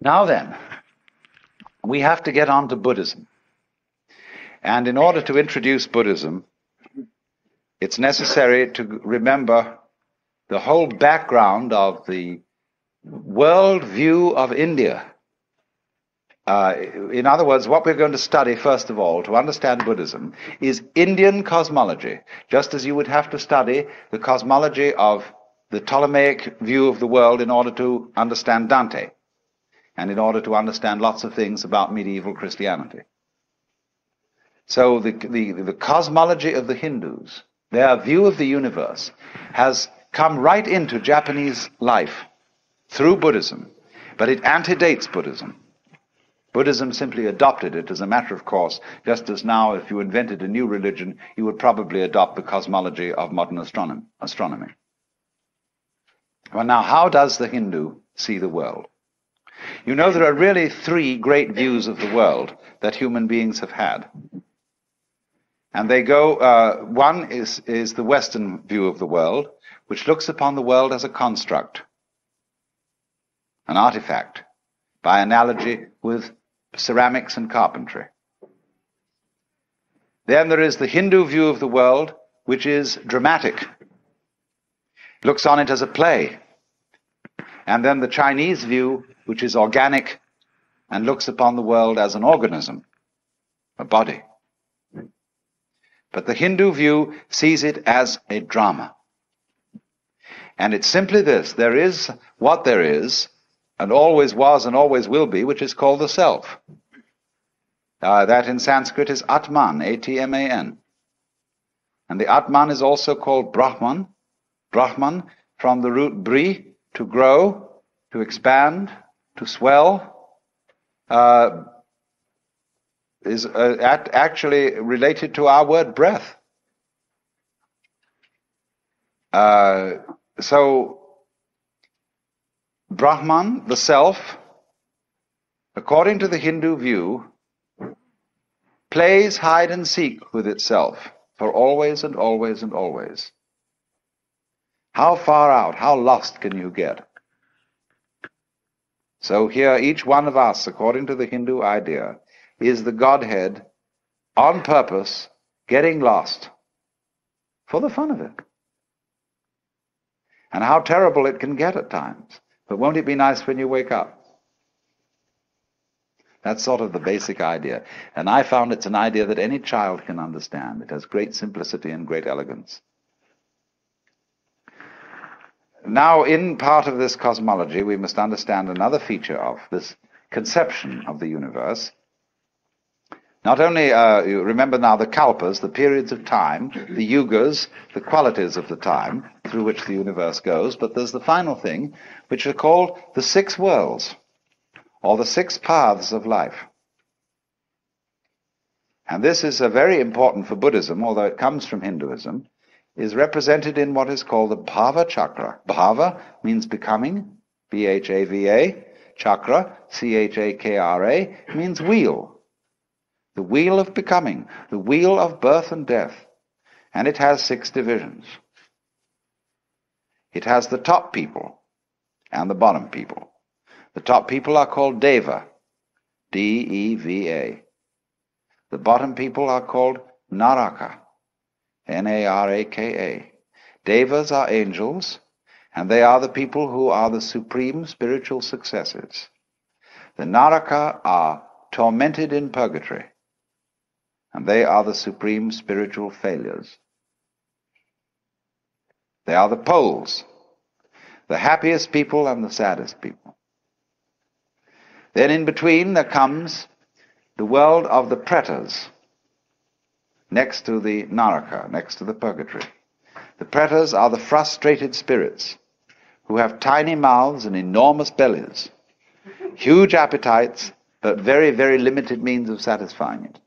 Now then, we have to get on to Buddhism. And in order to introduce Buddhism, it's necessary to remember the whole background of the world view of India. Uh, in other words, what we're going to study, first of all, to understand Buddhism, is Indian cosmology, just as you would have to study the cosmology of the Ptolemaic view of the world in order to understand Dante, and in order to understand lots of things about medieval Christianity. So the, the, the cosmology of the Hindus, their view of the universe, has come right into Japanese life through Buddhism, but it antedates Buddhism. Buddhism simply adopted it as a matter of course, just as now if you invented a new religion, you would probably adopt the cosmology of modern astronomy. Well, now, how does the Hindu see the world? You know, there are really three great views of the world that human beings have had. And they go, uh, one is, is the Western view of the world, which looks upon the world as a construct, an artifact, by analogy with ceramics and carpentry. Then there is the Hindu view of the world, which is dramatic, looks on it as a play. And then the Chinese view, which is organic and looks upon the world as an organism, a body. But the Hindu view sees it as a drama. And it's simply this there is what there is, and always was and always will be, which is called the self. Uh, that in Sanskrit is Atman, A-T-M-A-N. And the Atman is also called Brahman, Brahman, from the root bri, to grow, to expand, to swell, uh, is uh, at, actually related to our word breath. Uh, so Brahman, the self, according to the Hindu view, plays hide and seek with itself for always and always and always. How far out, how lost can you get? So here, each one of us, according to the Hindu idea, is the Godhead on purpose getting lost for the fun of it. And how terrible it can get at times. But won't it be nice when you wake up? That's sort of the basic idea. And I found it's an idea that any child can understand. It has great simplicity and great elegance. Now, in part of this cosmology, we must understand another feature of this conception of the universe. Not only, uh, you remember now the kalpas, the periods of time, the yugas, the qualities of the time through which the universe goes, but there's the final thing, which are called the six worlds, or the six paths of life. And this is very important for Buddhism, although it comes from Hinduism, is represented in what is called the Bhava Chakra. Bhava means becoming, B-H-A-V-A. Chakra, C-H-A-K-R-A, means wheel. The wheel of becoming, the wheel of birth and death. And it has six divisions. It has the top people, and the bottom people. The top people are called Deva, D-E-V-A. The bottom people are called Naraka, N-A-R-A-K-A. Devas are angels, and they are the people who are the supreme spiritual successors. The Naraka are tormented in purgatory, and they are the supreme spiritual failures. They are the poles, the happiest people and the saddest people. Then in between there comes the world of the pretas, next to the Naraka, next to the purgatory. The pretas are the frustrated spirits who have tiny mouths and enormous bellies, huge appetites, but very, very limited means of satisfying it.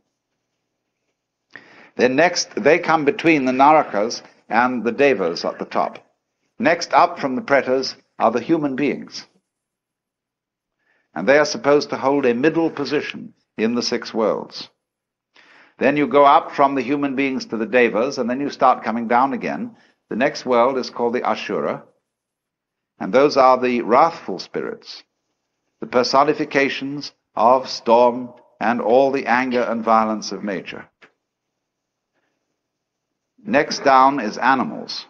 Then next, they come between the Narakas and the Devas at the top. Next up from the pretas are the human beings. And they are supposed to hold a middle position in the six worlds. Then you go up from the human beings to the devas, and then you start coming down again. The next world is called the Ashura, and those are the wrathful spirits, the personifications of storm and all the anger and violence of nature. Next down is animals,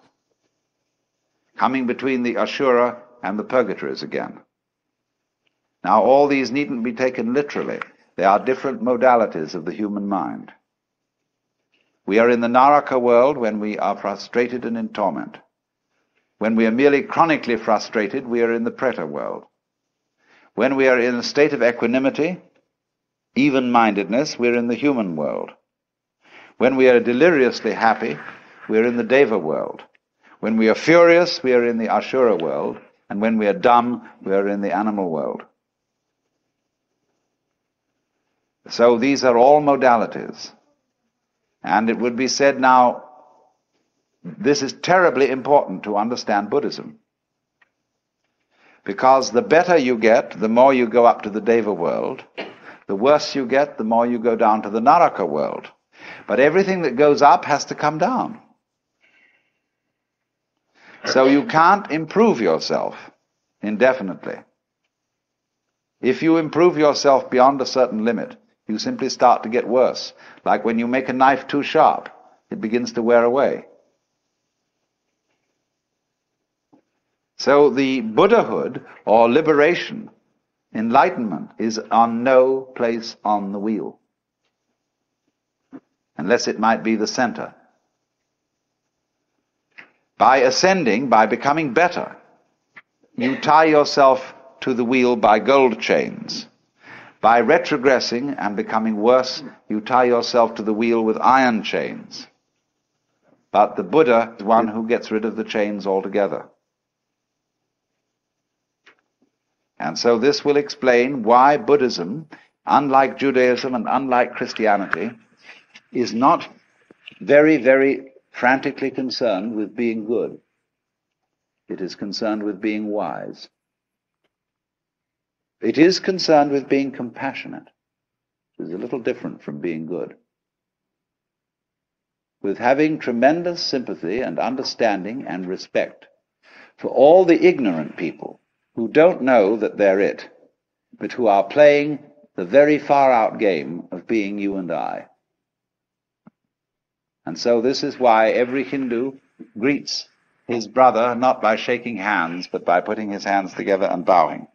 coming between the Ashura and the purgatories again. Now, all these needn't be taken literally. They are different modalities of the human mind. We are in the Naraka world when we are frustrated and in torment. When we are merely chronically frustrated, we are in the Preta world. When we are in a state of equanimity, even-mindedness, we're in the human world. When we are deliriously happy, we're in the Deva world. When we are furious, we are in the Ashura world. And when we are dumb, we are in the animal world. So these are all modalities. And it would be said now, this is terribly important to understand Buddhism. Because the better you get, the more you go up to the Deva world. The worse you get, the more you go down to the Naraka world. But everything that goes up has to come down. So you can't improve yourself indefinitely. If you improve yourself beyond a certain limit, you simply start to get worse. Like when you make a knife too sharp, it begins to wear away. So the Buddhahood or liberation, enlightenment, is on no place on the wheel. Unless it might be the center. By ascending, by becoming better, you tie yourself to the wheel by gold chains. By retrogressing and becoming worse, you tie yourself to the wheel with iron chains. But the Buddha is one who gets rid of the chains altogether. And so this will explain why Buddhism, unlike Judaism and unlike Christianity, is not very, very frantically concerned with being good. It is concerned with being wise. It is concerned with being compassionate, which is a little different from being good. With having tremendous sympathy and understanding and respect for all the ignorant people who don't know that they're it, but who are playing the very far out game of being you and I. And so this is why every Hindu greets his brother not by shaking hands, but by putting his hands together and bowing.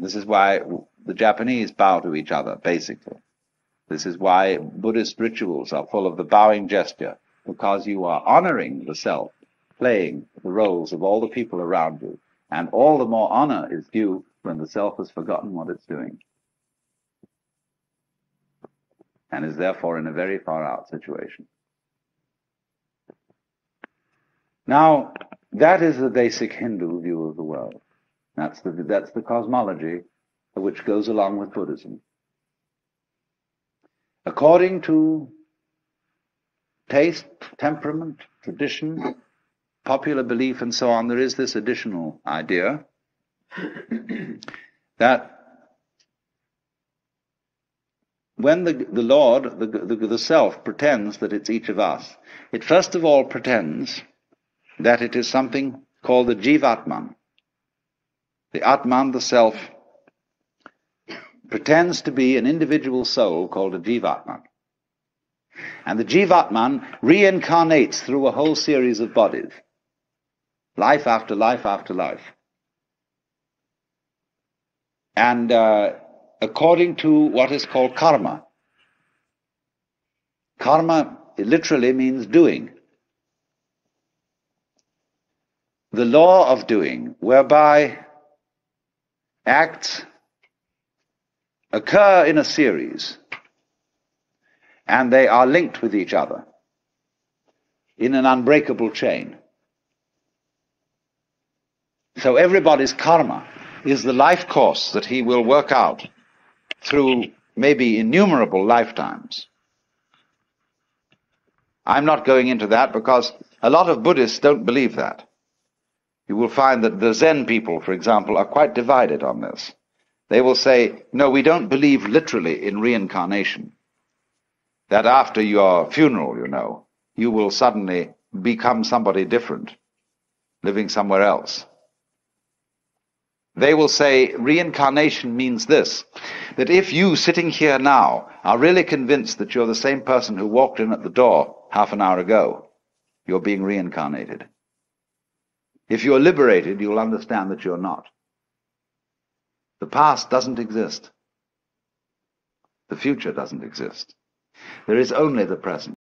This is why the Japanese bow to each other, basically. This is why Buddhist rituals are full of the bowing gesture, because you are honoring the self, playing the roles of all the people around you. And all the more honor is due when the self has forgotten what it's doing. And is therefore in a very far out situation. Now, that is the basic Hindu view of the world. That's the, that's the cosmology which goes along with Buddhism. According to taste, temperament, tradition, popular belief, and so on, there is this additional idea that when the, the Lord, the, the, the self, pretends that it's each of us, it first of all pretends that it is something called the Jivatman. The Atman, the self, pretends to be an individual soul called a Jivatman. And the Jivatman reincarnates through a whole series of bodies, life after life after life. And uh, according to what is called karma, karma literally means doing. the law of doing, whereby acts occur in a series and they are linked with each other in an unbreakable chain. So everybody's karma is the life course that he will work out through maybe innumerable lifetimes. I'm not going into that because a lot of Buddhists don't believe that you will find that the Zen people, for example, are quite divided on this. They will say, no, we don't believe literally in reincarnation. That after your funeral, you know, you will suddenly become somebody different, living somewhere else. They will say reincarnation means this that if you, sitting here now, are really convinced that you're the same person who walked in at the door half an hour ago, you're being reincarnated. If you're liberated, you'll understand that you're not. The past doesn't exist. The future doesn't exist. There is only the present.